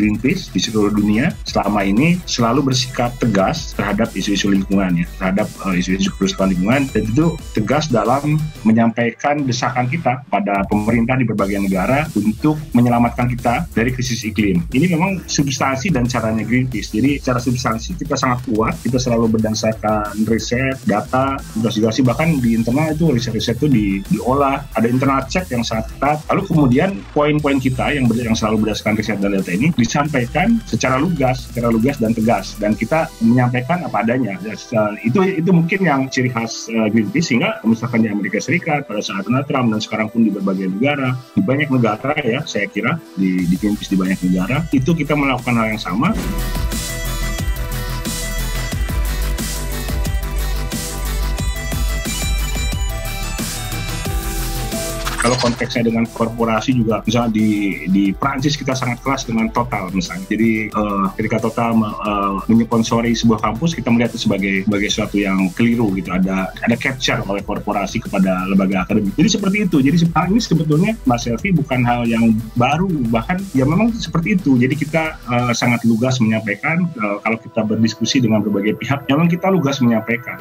Greenpeace di seluruh dunia selama ini selalu bersikap tegas terhadap isu-isu lingkungan ya, terhadap uh, isu-isu kerusakan lingkungan dan itu tegas dalam menyampaikan desakan kita pada pemerintah di berbagai negara untuk menyelamatkan kita dari krisis iklim. Ini memang substansi dan caranya Greenpeace. Jadi secara substansi kita sangat kuat, kita selalu berdasarkan riset, data, investigasi bahkan di internal itu riset-riset itu di, diolah, ada internal check yang sangat ketat. Lalu kemudian poin-poin kita yang yang selalu berdasarkan riset dan data ini disampaikan secara lugas, secara lugas dan tegas dan kita menyampaikan apa adanya. Itu itu mungkin yang ciri khas uh, Greenpeace sehingga misalkan di Amerika Serikat pada saat Donald Trump dan sekarang pun di berbagai negara, di banyak negara ya saya kira di, di Greenpeace di banyak negara itu kita melakukan hal yang sama. Kalau konteksnya dengan korporasi juga misalnya di di Prancis kita sangat keras dengan Total misalnya. Jadi uh, ketika Total uh, menyponsori sebuah kampus kita melihat itu sebagai sebagai sesuatu yang keliru gitu. Ada ada capture oleh korporasi kepada lembaga akademik. Jadi seperti itu. Jadi hal ini sebetulnya Mas Selvi bukan hal yang baru. Bahkan ya memang seperti itu. Jadi kita uh, sangat lugas menyampaikan uh, kalau kita berdiskusi dengan berbagai pihak memang kita lugas menyampaikan